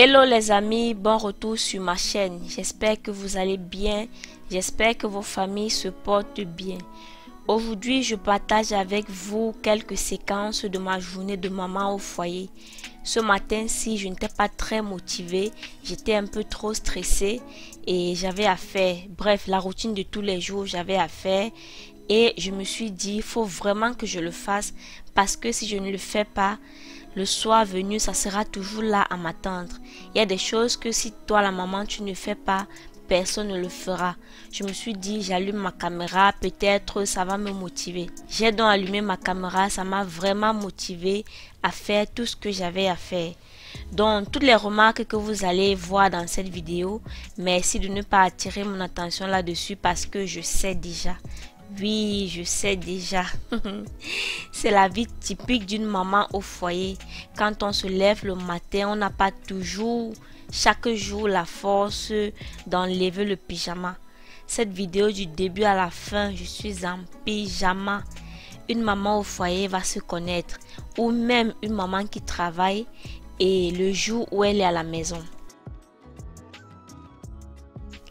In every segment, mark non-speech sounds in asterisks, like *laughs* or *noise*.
Hello les amis, bon retour sur ma chaîne. J'espère que vous allez bien. J'espère que vos familles se portent bien. Aujourd'hui, je partage avec vous quelques séquences de ma journée de maman au foyer. Ce matin, si je n'étais pas très motivée, j'étais un peu trop stressée et j'avais à faire. Bref, la routine de tous les jours, j'avais à faire. Et je me suis dit, il faut vraiment que je le fasse parce que si je ne le fais pas, le soir venu, ça sera toujours là à m'attendre. Il y a des choses que si toi, la maman, tu ne fais pas, personne ne le fera. Je me suis dit, j'allume ma caméra, peut-être ça va me motiver. J'ai donc allumé ma caméra, ça m'a vraiment motivé à faire tout ce que j'avais à faire. Donc, toutes les remarques que vous allez voir dans cette vidéo, merci de ne pas attirer mon attention là-dessus parce que je sais déjà. Oui, je sais déjà. *laughs* C'est la vie typique d'une maman au foyer. Quand on se lève le matin, on n'a pas toujours, chaque jour, la force d'enlever le pyjama. Cette vidéo du début à la fin, je suis en pyjama. Une maman au foyer va se connaître. Ou même une maman qui travaille et le jour où elle est à la maison.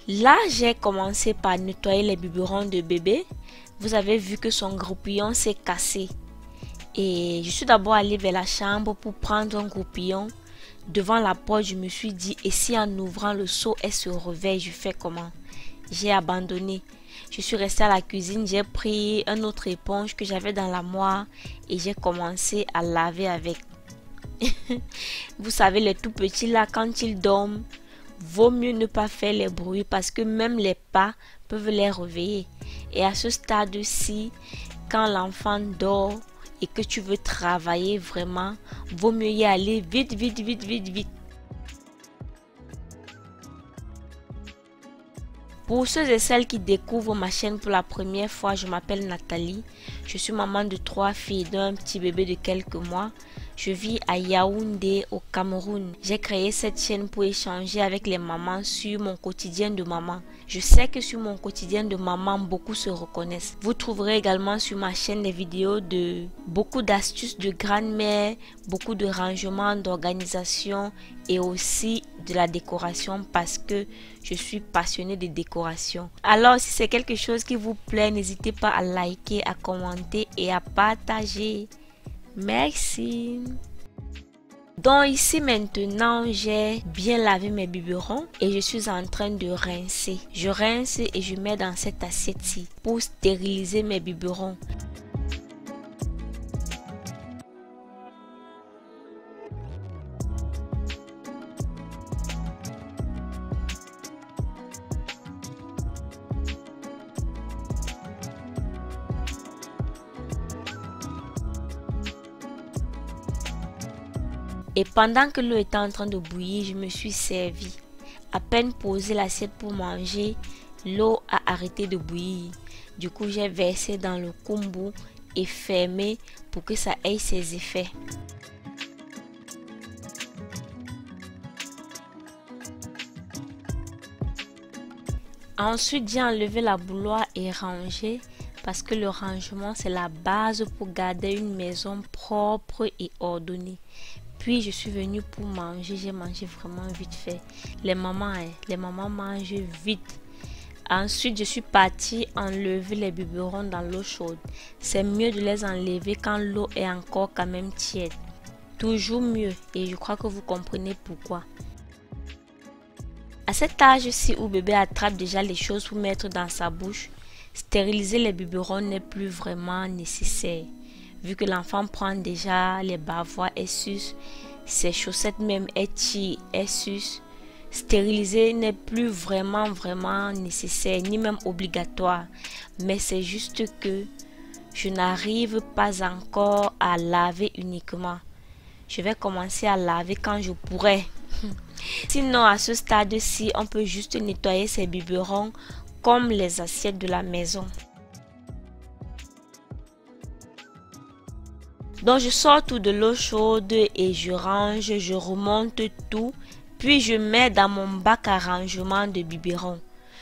Là, j'ai commencé par nettoyer les biberons de bébé vous avez vu que son groupillon s'est cassé. Et je suis d'abord allée vers la chambre pour prendre un groupillon. Devant la porte, je me suis dit, et si en ouvrant le seau, elle se réveille, je fais comment? J'ai abandonné. Je suis restée à la cuisine, j'ai pris un autre éponge que j'avais dans la moire et j'ai commencé à laver avec. *laughs* Vous savez, les tout petits là, quand ils dorment, vaut mieux ne pas faire les bruits parce que même les pas peuvent les réveiller. Et à ce stade-ci, quand l'enfant dort et que tu veux travailler vraiment, vaut mieux y aller vite, vite, vite, vite, vite. Pour ceux et celles qui découvrent ma chaîne pour la première fois, je m'appelle Nathalie. Je suis maman de trois filles et d'un petit bébé de quelques mois. Je vis à Yaoundé au Cameroun. J'ai créé cette chaîne pour échanger avec les mamans sur mon quotidien de maman. Je sais que sur mon quotidien de maman, beaucoup se reconnaissent. Vous trouverez également sur ma chaîne des vidéos de beaucoup d'astuces de grand-mère, beaucoup de rangements, d'organisation et aussi de la décoration parce que je suis passionnée de décoration. Alors si c'est quelque chose qui vous plaît, n'hésitez pas à liker, à commenter et à partager. Merci. Donc ici maintenant, j'ai bien lavé mes biberons et je suis en train de rincer. Je rince et je mets dans cette assiette-ci pour stériliser mes biberons. Et pendant que l'eau était en train de bouillir, je me suis servi. À peine posé l'assiette pour manger, l'eau a arrêté de bouillir. Du coup, j'ai versé dans le kombu et fermé pour que ça ait ses effets. Ensuite, j'ai enlevé la bouloire et rangé parce que le rangement, c'est la base pour garder une maison propre et ordonnée. Puis je suis venue pour manger. J'ai mangé vraiment vite fait. Les mamans, hein, les mamans mangent vite. Ensuite, je suis partie enlever les biberons dans l'eau chaude. C'est mieux de les enlever quand l'eau est encore quand même tiède. Toujours mieux et je crois que vous comprenez pourquoi. À cet âge-ci où bébé attrape déjà les choses pour mettre dans sa bouche, stériliser les biberons n'est plus vraiment nécessaire vu que l'enfant prend déjà les bavois et sus, ses chaussettes même et et sus, stériliser n'est plus vraiment vraiment nécessaire ni même obligatoire. Mais c'est juste que je n'arrive pas encore à laver uniquement. Je vais commencer à laver quand je pourrai. *laughs* Sinon, à ce stade-ci, on peut juste nettoyer ses biberons comme les assiettes de la maison. Donc je sors tout de l'eau chaude et je range, je remonte tout, puis je mets dans mon bac à rangement de biberons.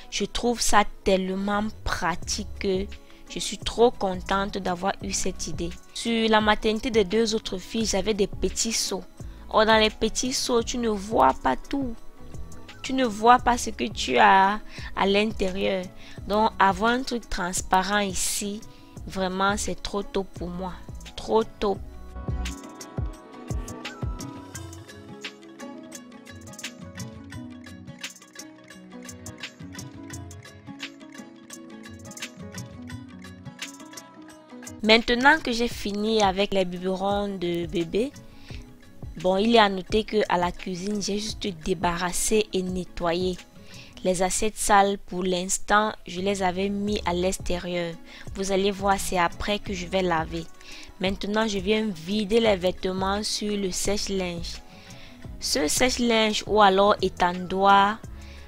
Je trouve ça tellement pratique que je suis trop contente d'avoir eu cette idée. Sur la maternité des deux autres filles, j'avais des petits seaux. Or, dans les petits seaux, tu ne vois pas tout. Tu ne vois pas ce que tu as à l'intérieur. Donc, avoir un truc transparent ici, vraiment, c'est trop tôt pour moi. Maintenant que j'ai fini avec les biberons de bébé, bon, il est à noter que à la cuisine, j'ai juste débarrassé et nettoyé. Les assiettes sales, pour l'instant, je les avais mis à l'extérieur. Vous allez voir, c'est après que je vais laver. Maintenant, je viens vider les vêtements sur le sèche-linge. Ce sèche-linge ou alors étendoir,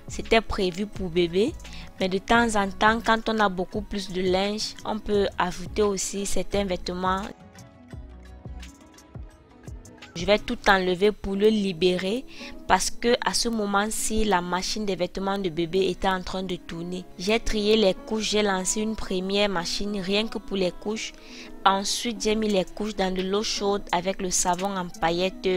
c'était prévu pour bébé. Mais de temps en temps, quand on a beaucoup plus de linge, on peut ajouter aussi certains vêtements. Je vais tout enlever pour le libérer parce que à ce moment-ci, la machine des vêtements de bébé était en train de tourner. J'ai trié les couches, j'ai lancé une première machine rien que pour les couches. Ensuite, j'ai mis les couches dans de l'eau chaude avec le savon en paillettes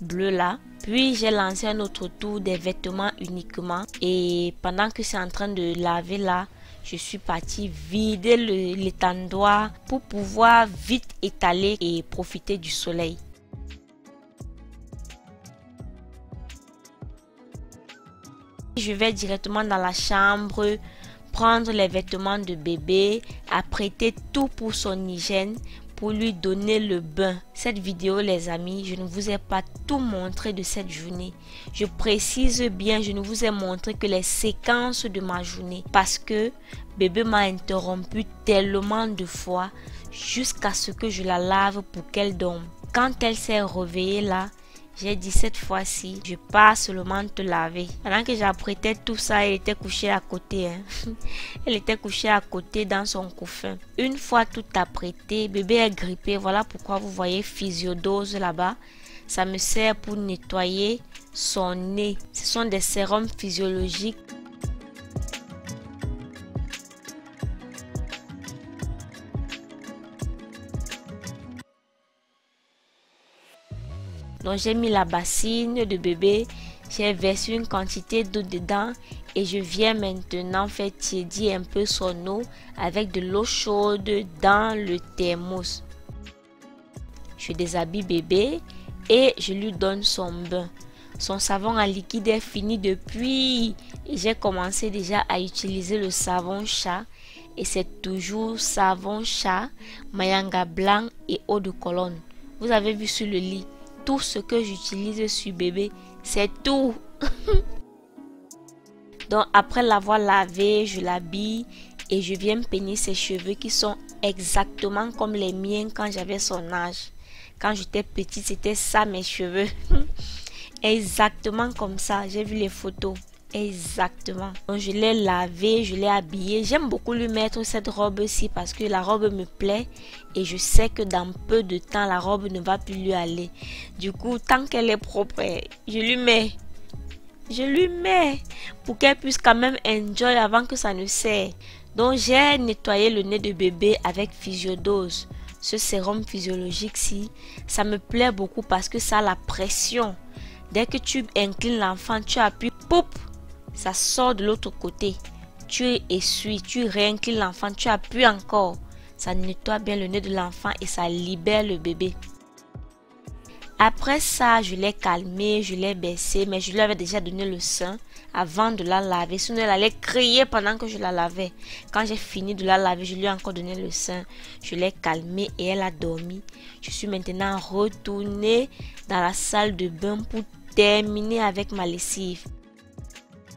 bleu là. Puis j'ai lancé un autre tour des vêtements uniquement. Et pendant que c'est en train de laver là, je suis partie vider l'étendoir pour pouvoir vite étaler et profiter du soleil. Je vais directement dans la chambre prendre les vêtements de bébé, apprêter tout pour son hygiène, pour lui donner le bain. Cette vidéo, les amis, je ne vous ai pas tout montré de cette journée. Je précise bien, je ne vous ai montré que les séquences de ma journée parce que bébé m'a interrompu tellement de fois jusqu'à ce que je la lave pour qu'elle dorme. Quand elle s'est réveillée là, j'ai dit cette fois-ci, je pars seulement te laver. Pendant que j'apprêtais tout ça, elle était couchée à côté. Hein. *laughs* elle était couchée à côté dans son couffin. Une fois tout apprêté, bébé est grippé. Voilà pourquoi vous voyez physiodose là-bas. Ça me sert pour nettoyer son nez. Ce sont des sérums physiologiques Donc j'ai mis la bassine de bébé, j'ai versé une quantité d'eau dedans et je viens maintenant faire tiédir un peu son eau avec de l'eau chaude dans le thermos. Je déshabille bébé et je lui donne son bain. Son savon en liquide est fini depuis et j'ai commencé déjà à utiliser le savon chat et c'est toujours savon chat, mayanga blanc et eau de colonne. Vous avez vu sur le lit tout ce que j'utilise sur bébé. C'est tout. *laughs* Donc après l'avoir lavé, je l'habille et je viens peigner ses cheveux qui sont exactement comme les miens quand j'avais son âge. Quand j'étais petite, c'était ça mes cheveux. *laughs* exactement comme ça. J'ai vu les photos. Exactement. Donc, je l'ai lavé, je l'ai habillé. J'aime beaucoup lui mettre cette robe-ci parce que la robe me plaît et je sais que dans peu de temps, la robe ne va plus lui aller. Du coup, tant qu'elle est propre, je lui mets. Je lui mets pour qu'elle puisse quand même enjoy avant que ça ne serre. Donc, j'ai nettoyé le nez de bébé avec physiodose. Ce sérum physiologique-ci, ça me plaît beaucoup parce que ça a la pression. Dès que tu inclines l'enfant, tu appuies, poup, ça sort de l'autre côté. Tu essuies, tu réinclines l'enfant, tu appuies encore. Ça nettoie bien le nez de l'enfant et ça libère le bébé. Après ça, je l'ai calmé, je l'ai baissé, mais je lui avais déjà donné le sein avant de la laver. Sinon, elle allait crier pendant que je la lavais. Quand j'ai fini de la laver, je lui ai encore donné le sein. Je l'ai calmée et elle a dormi. Je suis maintenant retournée dans la salle de bain pour terminer avec ma lessive.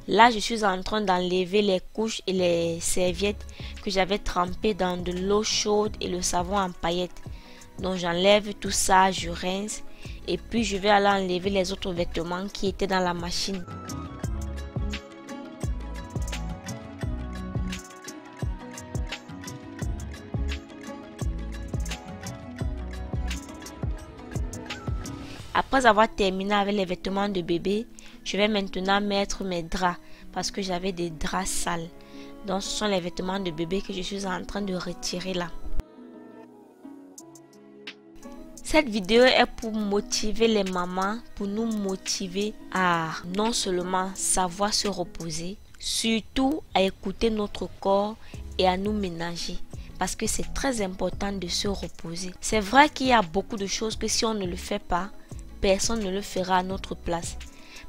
Là, je suis en train d'enlever les couches et les serviettes que j'avais trempées dans de l'eau chaude et le savon en paillettes. Donc, j'enlève tout ça, je rince et puis je vais aller enlever les autres vêtements qui étaient dans la machine. Après avoir terminé avec les vêtements de bébé, je vais maintenant mettre mes draps parce que j'avais des draps sales. Donc ce sont les vêtements de bébé que je suis en train de retirer là. Cette vidéo est pour motiver les mamans, pour nous motiver à non seulement savoir se reposer, surtout à écouter notre corps et à nous ménager parce que c'est très important de se reposer. C'est vrai qu'il y a beaucoup de choses que si on ne le fait pas, personne ne le fera à notre place.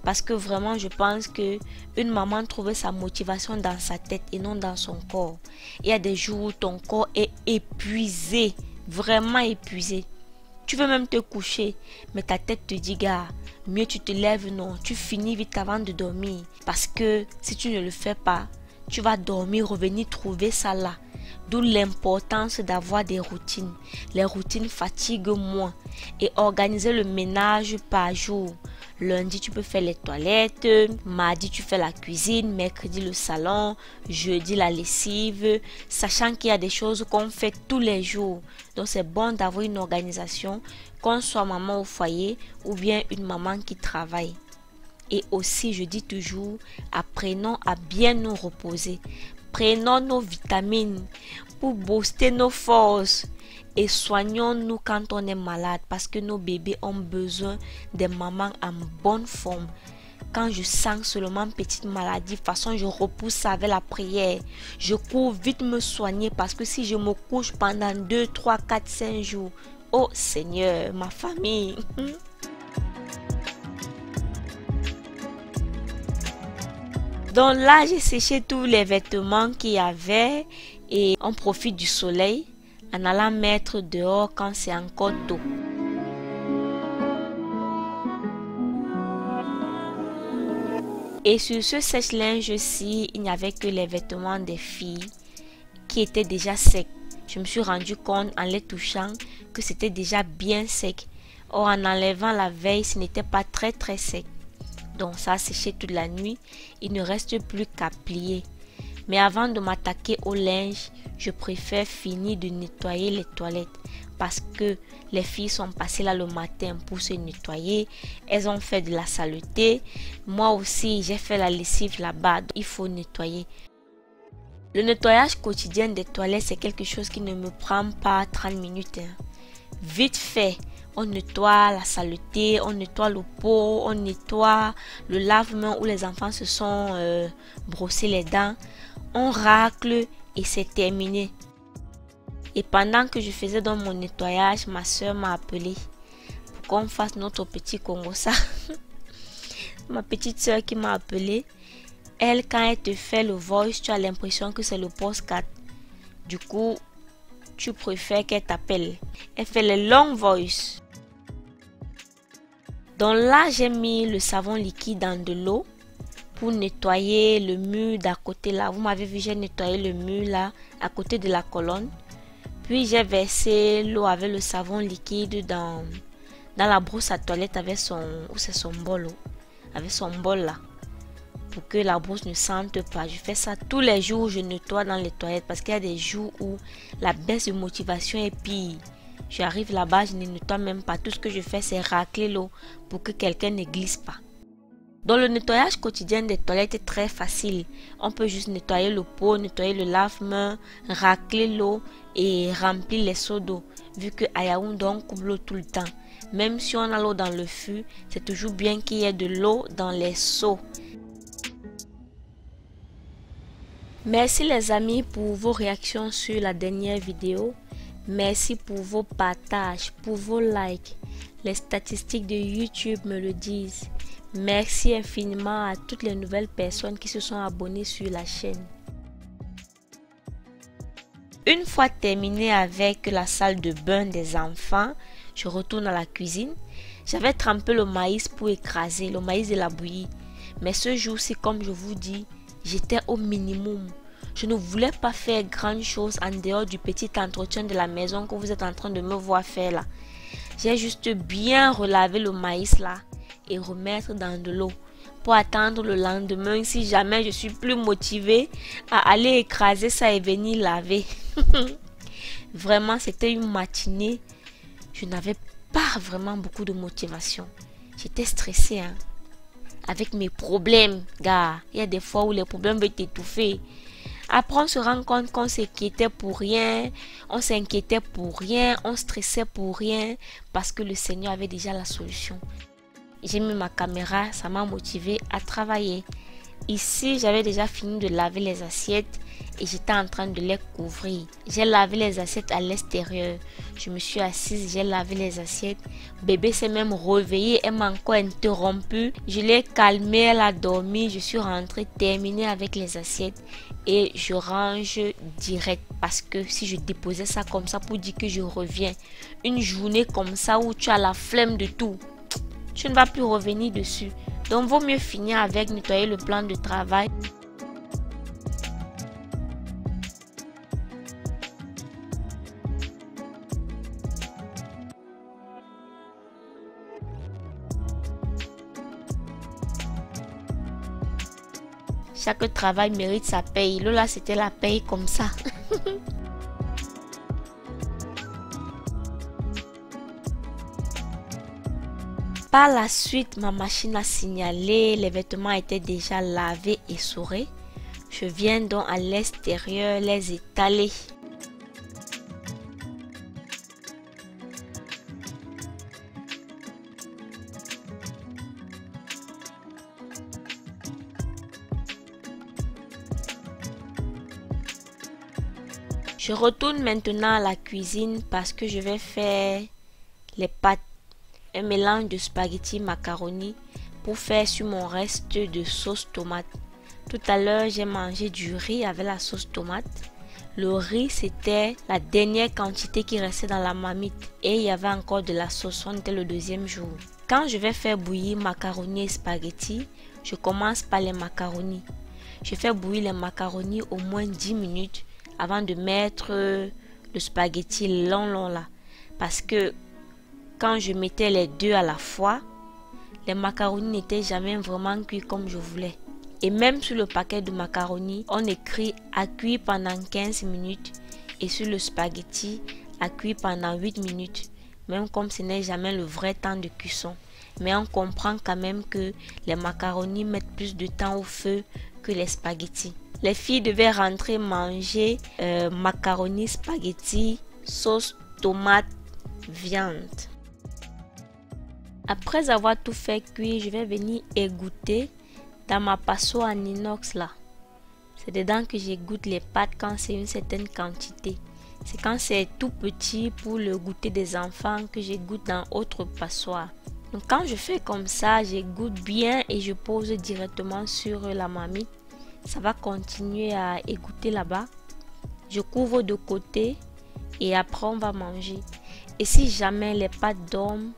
Parce que vraiment, je pense que une maman trouve sa motivation dans sa tête et non dans son corps. Il y a des jours où ton corps est épuisé, vraiment épuisé. Tu veux même te coucher, mais ta tête te dit, gars, mieux tu te lèves, non, tu finis vite avant de dormir. Parce que si tu ne le fais pas, tu vas dormir, revenir trouver ça là. D'où l'importance d'avoir des routines. Les routines fatiguent moins. Et organiser le ménage par jour. Lundi, tu peux faire les toilettes. Mardi, tu fais la cuisine. Mercredi, le salon. Jeudi, la lessive. Sachant qu'il y a des choses qu'on fait tous les jours. Donc, c'est bon d'avoir une organisation, qu'on soit maman au foyer ou bien une maman qui travaille. Et aussi, je dis toujours, apprenons à bien nous reposer. Prenons nos vitamines pour booster nos forces et soignons-nous quand on est malade parce que nos bébés ont besoin des mamans en bonne forme. Quand je sens seulement petite maladie, de toute façon, je repousse avec la prière. Je cours vite me soigner parce que si je me couche pendant 2, 3, 4, 5 jours, oh Seigneur, ma famille. *laughs* Donc là, j'ai séché tous les vêtements qu'il y avait et on profite du soleil en allant mettre dehors quand c'est encore tôt. Et sur ce sèche-linge-ci, il n'y avait que les vêtements des filles qui étaient déjà secs. Je me suis rendu compte en les touchant que c'était déjà bien sec. Or, en enlevant la veille, ce n'était pas très très sec. Donc ça a séché toute la nuit. Il ne reste plus qu'à plier. Mais avant de m'attaquer au linge, je préfère finir de nettoyer les toilettes parce que les filles sont passées là le matin pour se nettoyer. Elles ont fait de la saleté. Moi aussi, j'ai fait la lessive là-bas. Il faut nettoyer. Le nettoyage quotidien des toilettes, c'est quelque chose qui ne me prend pas 30 minutes. Hein. Vite fait, on nettoie la saleté, on nettoie le pot, on nettoie le lave-main où les enfants se sont euh, brossés les dents on racle et c'est terminé. Et pendant que je faisais dans mon nettoyage, ma soeur m'a appelé pour qu'on fasse notre petit Congo ça. *laughs* ma petite soeur qui m'a appelé, elle quand elle te fait le voice, tu as l'impression que c'est le postcard. Du coup, tu préfères qu'elle t'appelle. Elle fait les long voice. Donc là, j'ai mis le savon liquide dans de l'eau pour nettoyer le mur d'à côté là. Vous m'avez vu, j'ai nettoyé le mur là, à côté de la colonne. Puis j'ai versé l'eau avec le savon liquide dans, dans la brosse à toilette avec son, c'est son bol, avec son bol là. Pour que la brosse ne sente pas. Je fais ça tous les jours, je nettoie dans les toilettes parce qu'il y a des jours où la baisse de motivation est pire. J'arrive là-bas, je ne nettoie même pas. Tout ce que je fais, c'est racler l'eau pour que quelqu'un ne glisse pas. Donc le nettoyage quotidien des toilettes est très facile. On peut juste nettoyer le pot, nettoyer le lave-main, racler l'eau et remplir les seaux d'eau. Vu que à Yaoundé on coupe l'eau tout le temps. Même si on a l'eau dans le fût, c'est toujours bien qu'il y ait de l'eau dans les seaux. Merci les amis pour vos réactions sur la dernière vidéo. Merci pour vos partages, pour vos likes. Les statistiques de YouTube me le disent. Merci infiniment à toutes les nouvelles personnes qui se sont abonnées sur la chaîne. Une fois terminé avec la salle de bain des enfants, je retourne à la cuisine. J'avais trempé le maïs pour écraser, le maïs de la bouillie. Mais ce jour-ci, comme je vous dis, j'étais au minimum. Je ne voulais pas faire grand chose en dehors du petit entretien de la maison que vous êtes en train de me voir faire là. J'ai juste bien relavé le maïs là et remettre dans de l'eau pour attendre le lendemain si jamais je suis plus motivée à aller écraser ça et venir laver. *laughs* vraiment, c'était une matinée. Je n'avais pas vraiment beaucoup de motivation. J'étais stressée hein, avec mes problèmes, gars. Il y a des fois où les problèmes veulent t'étouffer. Après, on se rend compte qu'on s'inquiétait pour rien, on s'inquiétait pour rien, on stressait pour rien, parce que le Seigneur avait déjà la solution. J'ai mis ma caméra, ça m'a motivé à travailler. Ici, j'avais déjà fini de laver les assiettes et j'étais en train de les couvrir. J'ai lavé les assiettes à l'extérieur. Je me suis assise, j'ai lavé les assiettes. Bébé s'est même réveillé, elle m'a encore interrompu. Je l'ai calmée, elle a dormi. Je suis rentrée, terminée avec les assiettes et je range direct parce que si je déposais ça comme ça pour dire que je reviens, une journée comme ça où tu as la flemme de tout, tu ne vas plus revenir dessus. Donc, vaut mieux finir avec nettoyer le plan de travail. Chaque travail mérite sa paye. Lola, c'était la paye comme ça. *laughs* Par la suite, ma machine a signalé, les vêtements étaient déjà lavés et sourés. Je viens donc à l'extérieur les étaler. Je retourne maintenant à la cuisine parce que je vais faire les pâtes mélange de spaghetti macaroni pour faire sur mon reste de sauce tomate. Tout à l'heure, j'ai mangé du riz avec la sauce tomate. Le riz, c'était la dernière quantité qui restait dans la marmite et il y avait encore de la sauce. On était le deuxième jour. Quand je vais faire bouillir macaroni et spaghetti, je commence par les macaronis. Je fais bouillir les macaronis au moins 10 minutes avant de mettre le spaghetti long long là. Parce que quand je mettais les deux à la fois, les macaronis n'étaient jamais vraiment cuits comme je voulais. Et même sur le paquet de macaronis, on écrit à cuire pendant 15 minutes et sur le spaghetti à cuire pendant 8 minutes, même comme ce n'est jamais le vrai temps de cuisson. Mais on comprend quand même que les macaronis mettent plus de temps au feu que les spaghettis. Les filles devaient rentrer manger euh, macaroni, spaghetti, sauce, tomate, viande. Après avoir tout fait cuire, je vais venir égoutter dans ma passoire en inox là. C'est dedans que j'égoutte les pâtes quand c'est une certaine quantité. C'est quand c'est tout petit pour le goûter des enfants que j'égoutte dans autre passoire. Donc quand je fais comme ça, j'égoutte bien et je pose directement sur la marmite. Ça va continuer à égoutter là-bas. Je couvre de côté et après on va manger. Et si jamais les pâtes dorment,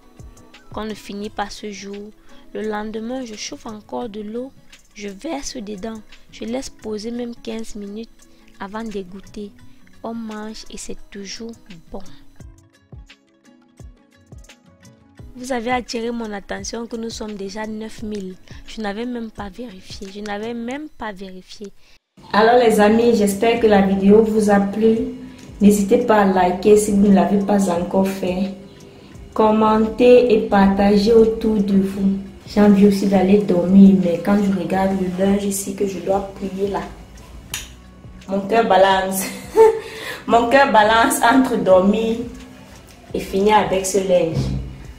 qu'on ne finit pas ce jour, le lendemain, je chauffe encore de l'eau, je verse dedans, je laisse poser même 15 minutes avant d'égoutter. On mange et c'est toujours bon. Vous avez attiré mon attention que nous sommes déjà 9000. Je n'avais même pas vérifié. Je n'avais même pas vérifié. Alors les amis, j'espère que la vidéo vous a plu. N'hésitez pas à liker si vous ne l'avez pas encore fait. Commentez et partagez autour de vous. J'ai envie aussi d'aller dormir, mais quand je regarde le linge ici que je dois plier là, mon cœur balance. *laughs* mon cœur balance entre dormir et finir avec ce linge,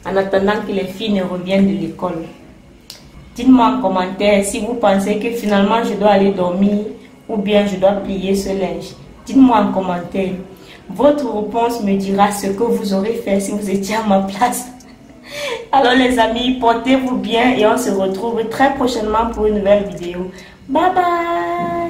en attendant que les filles ne reviennent de l'école. Dites-moi en commentaire si vous pensez que finalement je dois aller dormir ou bien je dois plier ce linge. Dites-moi en commentaire. Votre réponse me dira ce que vous aurez fait si vous étiez à ma place. *laughs* Alors les amis, portez-vous bien et on se retrouve très prochainement pour une nouvelle vidéo. Bye bye